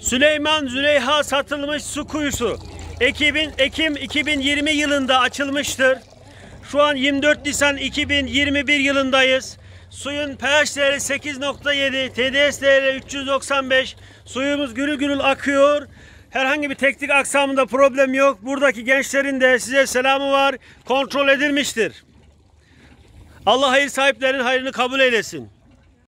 Süleyman Züleyha satılmış su kuyusu. Ekibin, Ekim 2020 yılında açılmıştır. Şu an 24 Nisan 2021 yılındayız. Suyun pH değeri 8.7, TDS değeri 395. Suyumuz gürül gürül akıyor. Herhangi bir teknik aksamında problem yok. Buradaki gençlerin de size selamı var. Kontrol edilmiştir. Allah hayır sahiplerinin hayrını kabul eylesin.